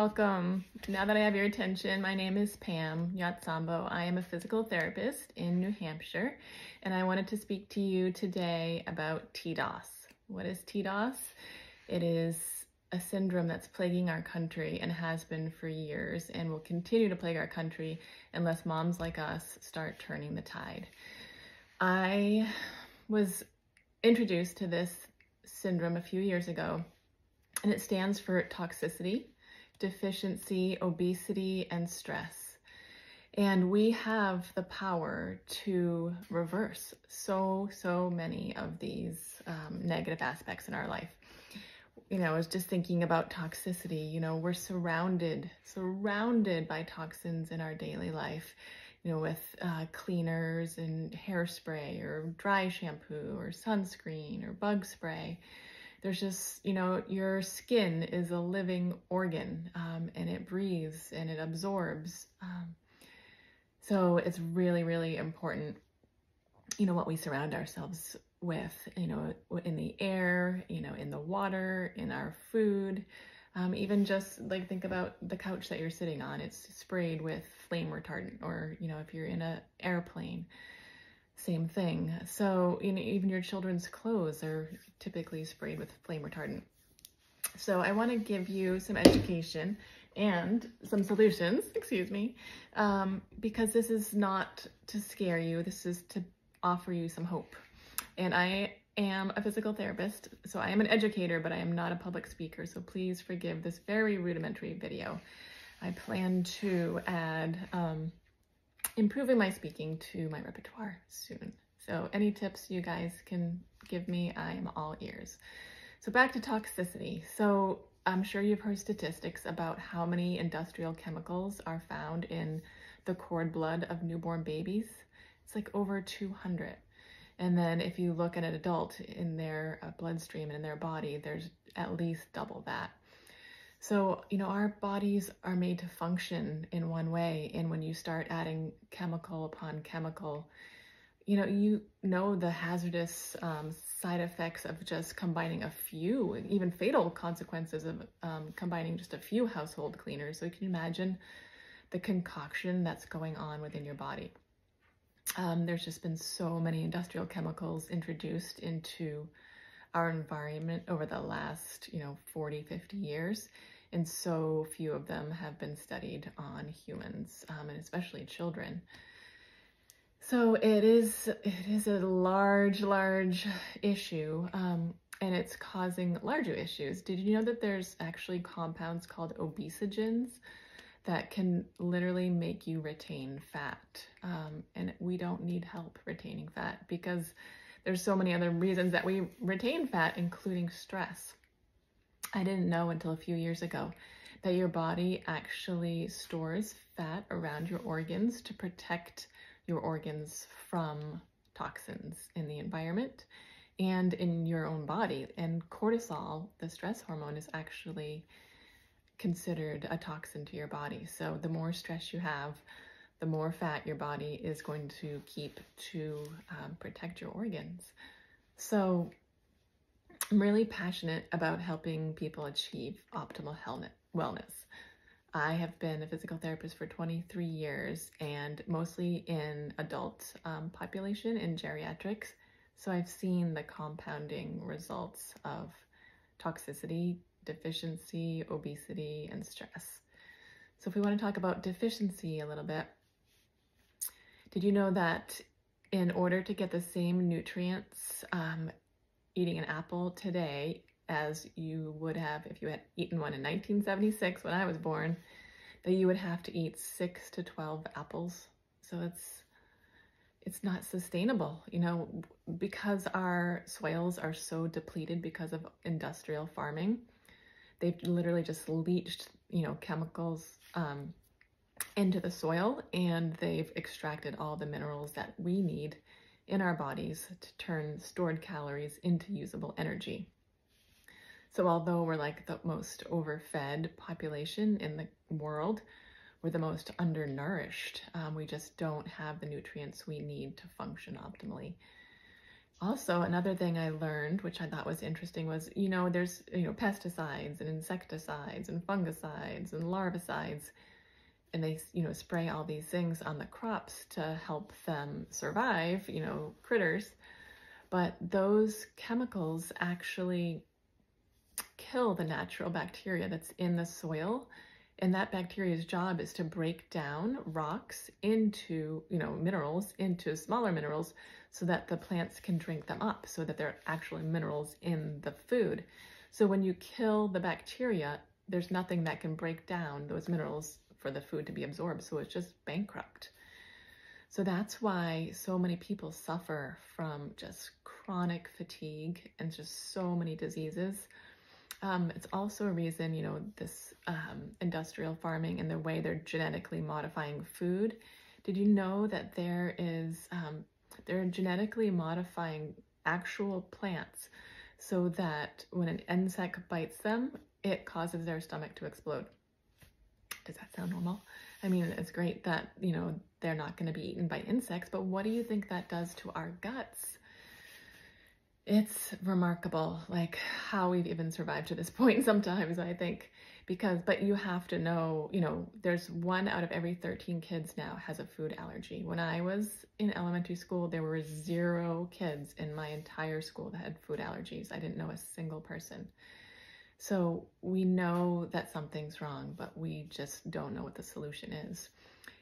welcome. Now that I have your attention, my name is Pam Nyatsambo. I am a physical therapist in New Hampshire, and I wanted to speak to you today about TDOS. What is TDOS? It is a syndrome that's plaguing our country and has been for years and will continue to plague our country unless moms like us start turning the tide. I was introduced to this syndrome a few years ago and it stands for toxicity, deficiency, obesity, and stress. And we have the power to reverse so, so many of these um, negative aspects in our life. You know, I was just thinking about toxicity. You know, we're surrounded, surrounded by toxins in our daily life, you know, with uh, cleaners and hairspray or dry shampoo or sunscreen or bug spray there's just, you know, your skin is a living organ um, and it breathes and it absorbs. Um, so it's really, really important, you know, what we surround ourselves with, you know, in the air, you know, in the water, in our food, um, even just like think about the couch that you're sitting on. It's sprayed with flame retardant or, you know, if you're in an airplane, same thing. So you know, even your children's clothes are typically sprayed with flame retardant. So I want to give you some education and some solutions, excuse me, um, because this is not to scare you. This is to offer you some hope. And I am a physical therapist, so I am an educator, but I am not a public speaker. So please forgive this very rudimentary video. I plan to add um, improving my speaking to my repertoire soon. So any tips you guys can give me, I am all ears. So back to toxicity. So I'm sure you've heard statistics about how many industrial chemicals are found in the cord blood of newborn babies. It's like over 200. And then if you look at an adult in their uh, bloodstream and in their body, there's at least double that. So, you know, our bodies are made to function in one way. And when you start adding chemical upon chemical, you know, you know the hazardous um, side effects of just combining a few, even fatal consequences of um, combining just a few household cleaners. So you can imagine the concoction that's going on within your body. Um, there's just been so many industrial chemicals introduced into our environment over the last, you know, 40, 50 years. And so few of them have been studied on humans, um, and especially children. So it is, it is a large, large issue, um, and it's causing larger issues. Did you know that there's actually compounds called obesogens that can literally make you retain fat? Um, and we don't need help retaining fat because there's so many other reasons that we retain fat, including stress. I didn't know until a few years ago that your body actually stores fat around your organs to protect your organs from toxins in the environment and in your own body. And cortisol, the stress hormone, is actually considered a toxin to your body. So the more stress you have, the more fat your body is going to keep to um, protect your organs. So I'm really passionate about helping people achieve optimal wellness. I have been a physical therapist for 23 years and mostly in adult um, population in geriatrics. So I've seen the compounding results of toxicity, deficiency, obesity, and stress. So if we want to talk about deficiency a little bit, did you know that in order to get the same nutrients um, eating an apple today as you would have if you had eaten one in 1976 when I was born, that you would have to eat six to 12 apples. So it's, it's not sustainable, you know, because our soils are so depleted because of industrial farming. They've literally just leached, you know, chemicals um, into the soil and they've extracted all the minerals that we need in our bodies to turn stored calories into usable energy. So although we're like the most overfed population in the world, we're the most undernourished. Um, we just don't have the nutrients we need to function optimally. also, another thing I learned, which I thought was interesting, was you know there's you know pesticides and insecticides and fungicides and larvicides, and they you know spray all these things on the crops to help them survive, you know critters, but those chemicals actually kill the natural bacteria that's in the soil and that bacteria's job is to break down rocks into, you know, minerals into smaller minerals so that the plants can drink them up, so that they're actually minerals in the food. So when you kill the bacteria, there's nothing that can break down those minerals for the food to be absorbed. So it's just bankrupt. So that's why so many people suffer from just chronic fatigue and just so many diseases. Um, it's also a reason, you know, this um, industrial farming and the way they're genetically modifying food. Did you know that there is, um, they're genetically modifying actual plants so that when an insect bites them, it causes their stomach to explode. Does that sound normal? I mean, it's great that, you know, they're not going to be eaten by insects, but what do you think that does to our guts? it's remarkable like how we've even survived to this point sometimes i think because but you have to know you know there's one out of every 13 kids now has a food allergy when i was in elementary school there were zero kids in my entire school that had food allergies i didn't know a single person so we know that something's wrong but we just don't know what the solution is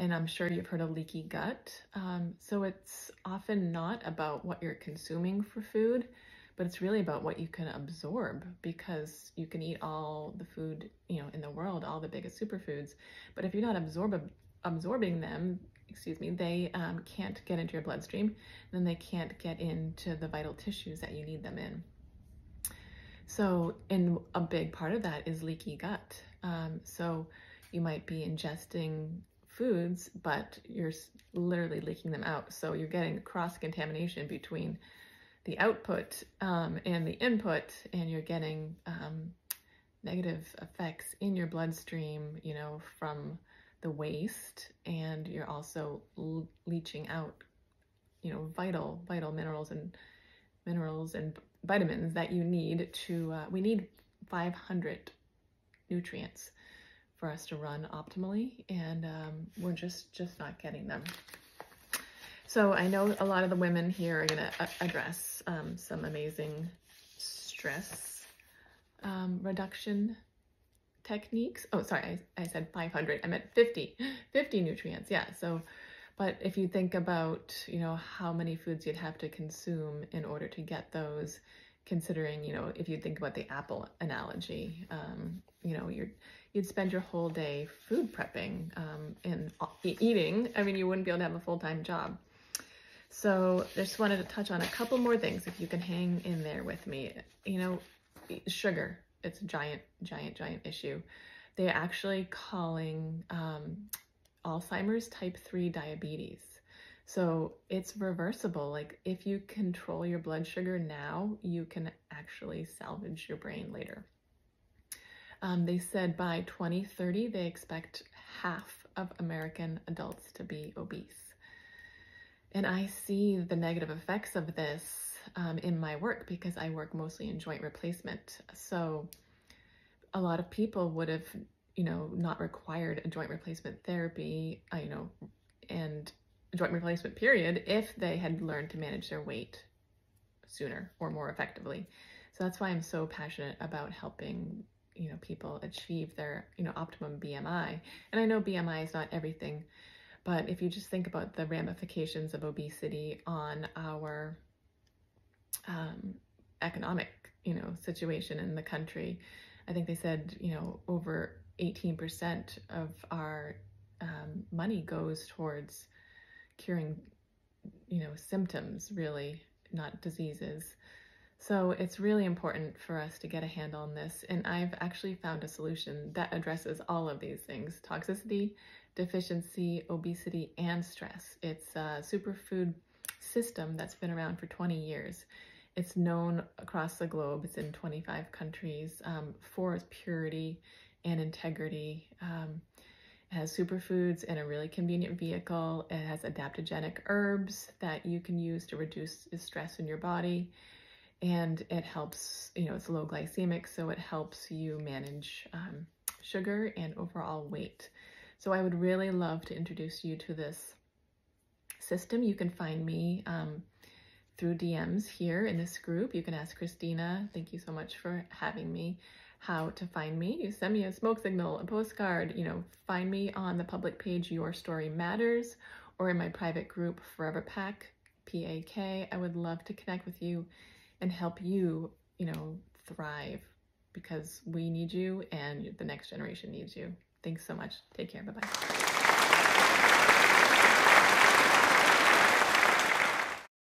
and I'm sure you've heard of leaky gut. Um, so it's often not about what you're consuming for food, but it's really about what you can absorb because you can eat all the food, you know, in the world, all the biggest superfoods. But if you're not absorb absorbing them, excuse me, they um, can't get into your bloodstream, then they can't get into the vital tissues that you need them in. So, and a big part of that is leaky gut. Um, so you might be ingesting foods, but you're literally leaking them out. So you're getting cross contamination between the output um, and the input, and you're getting um, negative effects in your bloodstream, you know, from the waste, and you're also leaching out, you know, vital, vital minerals and minerals and vitamins that you need to, uh, we need 500 nutrients for us to run optimally and um, we're just just not getting them. So I know a lot of the women here are going to address um, some amazing stress um, reduction techniques. Oh, sorry, I, I said 500. I meant 50, 50 nutrients. Yeah. So, but if you think about, you know, how many foods you'd have to consume in order to get those, considering, you know, if you think about the apple analogy, um, you know, you're you'd spend your whole day food prepping um, and eating. I mean, you wouldn't be able to have a full-time job. So I just wanted to touch on a couple more things if you can hang in there with me. You know, sugar, it's a giant, giant, giant issue. They're actually calling um, Alzheimer's type 3 diabetes. So it's reversible. Like if you control your blood sugar now, you can actually salvage your brain later. Um, they said by 2030, they expect half of American adults to be obese. And I see the negative effects of this um, in my work because I work mostly in joint replacement. So a lot of people would have, you know, not required a joint replacement therapy, uh, you know, and joint replacement period if they had learned to manage their weight sooner or more effectively. So that's why I'm so passionate about helping you know, people achieve their, you know, optimum BMI. And I know BMI is not everything, but if you just think about the ramifications of obesity on our um, economic, you know, situation in the country, I think they said, you know, over 18% of our um, money goes towards curing, you know, symptoms, really, not diseases. So it's really important for us to get a handle on this. And I've actually found a solution that addresses all of these things, toxicity, deficiency, obesity, and stress. It's a superfood system that's been around for 20 years. It's known across the globe. It's in 25 countries um, for its purity and integrity. Um, It has superfoods and a really convenient vehicle. It has adaptogenic herbs that you can use to reduce stress in your body. And it helps, you know, it's low glycemic, so it helps you manage um, sugar and overall weight. So I would really love to introduce you to this system. You can find me um, through DMs here in this group. You can ask Christina, thank you so much for having me, how to find me. You send me a smoke signal, a postcard, you know, find me on the public page Your Story Matters or in my private group Forever Pak, P-A-K. I would love to connect with you and help you, you know, thrive because we need you and the next generation needs you. Thanks so much. Take care. Bye-bye.